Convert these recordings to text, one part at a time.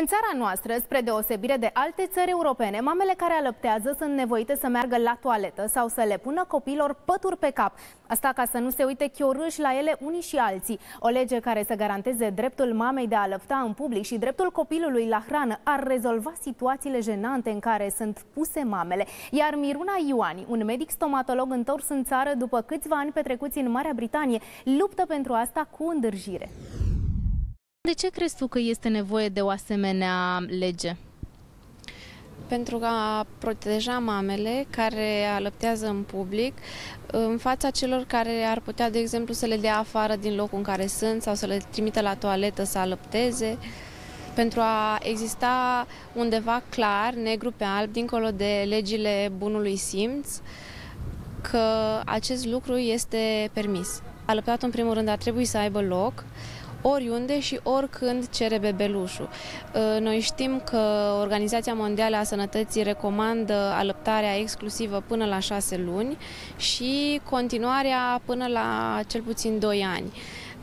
În țara noastră, spre deosebire de alte țări europene, mamele care alăptează sunt nevoite să meargă la toaletă sau să le pună copilor pături pe cap. Asta ca să nu se uite chiorâși la ele unii și alții. O lege care să garanteze dreptul mamei de a alăpta în public și dreptul copilului la hrană ar rezolva situațiile jenante în care sunt puse mamele. Iar Miruna Ioani, un medic stomatolog întors în țară după câțiva ani petrecuți în Marea Britanie, luptă pentru asta cu îndârjire. De ce crezi tu că este nevoie de o asemenea lege? Pentru a proteja mamele care alăptează în public în fața celor care ar putea, de exemplu, să le dea afară din locul în care sunt sau să le trimită la toaletă să alăpteze pentru a exista undeva clar, negru pe alb, dincolo de legile bunului simț, că acest lucru este permis. Alăptatul, în primul rând, ar trebui să aibă loc oriunde și oricând cere bebelușul. Uh, noi știm că Organizația Mondială a Sănătății recomandă alăptarea exclusivă până la șase luni și continuarea până la cel puțin 2 ani.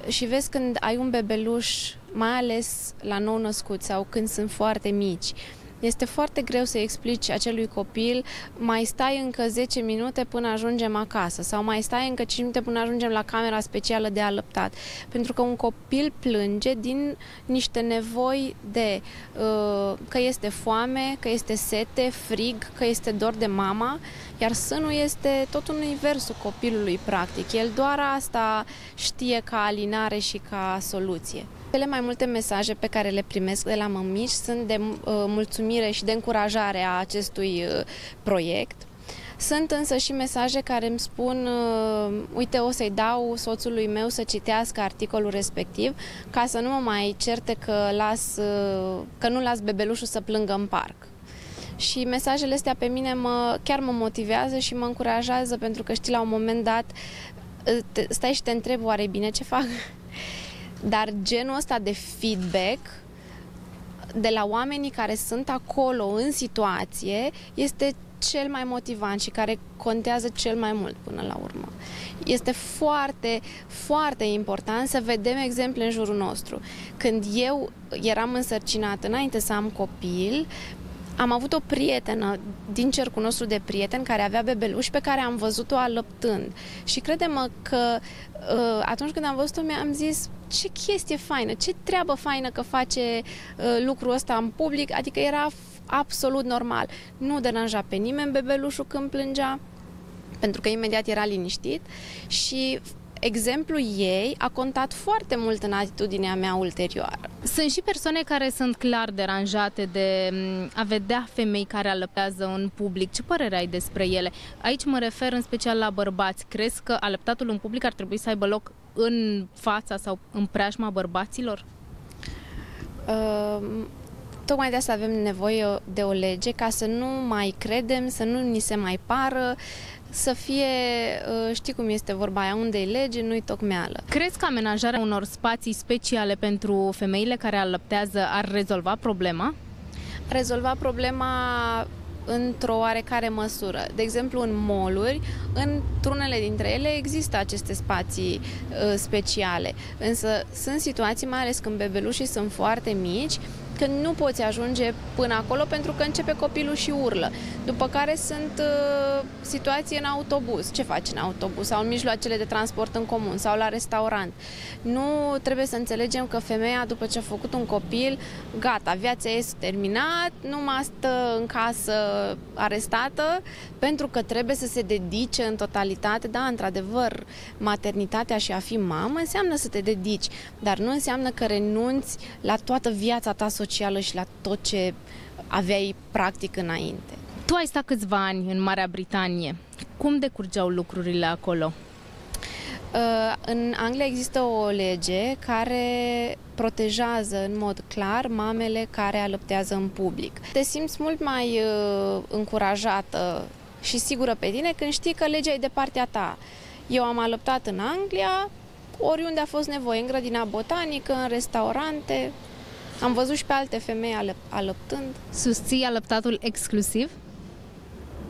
Și vezi când ai un bebeluș, mai ales la nou născut sau când sunt foarte mici, este foarte greu să explici acelui copil mai stai încă 10 minute până ajungem acasă sau mai stai încă 5 minute până ajungem la camera specială de alăptat. Pentru că un copil plânge din niște nevoi de uh, că este foame, că este sete, frig, că este dor de mama, iar sânul este tot universul copilului practic. El doar asta știe ca alinare și ca soluție. Cele mai multe mesaje pe care le primesc de la mămici sunt de uh, mulțumire și de încurajare a acestui uh, proiect. Sunt însă și mesaje care îmi spun, uh, uite, o să-i dau soțului meu să citească articolul respectiv, ca să nu mă mai certe că, las, uh, că nu las bebelușul să plângă în parc. Și mesajele astea pe mine mă, chiar mă motivează și mă încurajează, pentru că știi, la un moment dat, uh, te, stai și te întrebi, oare bine ce fac? Dar genul ăsta de feedback de la oamenii care sunt acolo în situație este cel mai motivant și care contează cel mai mult până la urmă. Este foarte, foarte important să vedem exemple în jurul nostru. Când eu eram însărcinată înainte să am copil, am avut o prietenă din cercul nostru de prieteni care avea bebeluș pe care am văzut-o alăptând. Și credem că uh, atunci când am văzut-o mi-am zis ce chestie faină, ce treabă faină că face uh, lucrul ăsta în public, adică era absolut normal. Nu deranja pe nimeni bebelușul când plângea, pentru că imediat era liniștit și exemplul ei a contat foarte mult în atitudinea mea ulterioară. Sunt și persoane care sunt clar deranjate de mm, a vedea femei care alăptează în public. Ce părere ai despre ele? Aici mă refer în special la bărbați. Crezi că alăptatul în public ar trebui să aibă loc în fața sau în preajma bărbaților? Uh, tocmai de asta avem nevoie de o lege ca să nu mai credem, să nu ni se mai pară, să fie, uh, știi cum este vorba aia, unde e lege, nu-i tocmeală. Crezi că amenajarea unor spații speciale pentru femeile care alăptează ar rezolva problema? Rezolva problema într-o oarecare măsură. De exemplu, în moluri, într-unele dintre ele există aceste spații uh, speciale, însă sunt situații, mai ales când bebelușii sunt foarte mici, când nu poți ajunge până acolo pentru că începe copilul și urlă. După care sunt uh, situații în autobuz. Ce faci în autobuz? Sau în mijloacele de transport în comun sau la restaurant. Nu trebuie să înțelegem că femeia, după ce a făcut un copil, gata, viața este terminat, nu mai stă în casă arestată, pentru că trebuie să se dedice în totalitate. Da, într-adevăr, maternitatea și a fi mamă înseamnă să te dedici, dar nu înseamnă că renunți la toată viața ta socială și la tot ce aveai practic înainte. Tu ai stat câțiva ani în Marea Britanie. Cum decurgeau lucrurile acolo? Uh, în Anglia există o lege care protejează în mod clar mamele care alăptează în public. Te simți mult mai uh, încurajată și sigură pe tine când știi că legea e de partea ta. Eu am alăptat în Anglia, oriunde a fost nevoie, în grădina botanică, în restaurante. Am văzut și pe alte femei alăp- alăptând. Susții alăptatul exclusiv?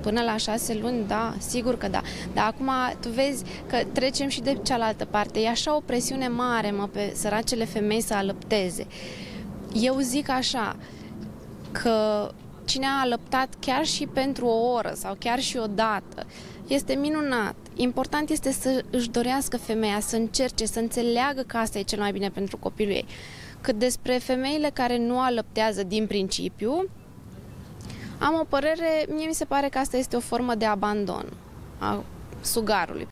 Până la șase luni, da, sigur că da. Dar acum tu vezi că trecem și de cealaltă parte. E așa o presiune mare, mă, pe săracele femei să alăpteze. Eu zic așa, că cine a alăptat chiar și pentru o oră sau chiar și o dată, este minunat. Important este să își dorească femeia, să încerce, să înțeleagă că asta e cel mai bine pentru copilul ei. Cât despre femeile care nu alăptează din principiu, am o părere, mie mi se pare că asta este o formă de abandon a sugarului.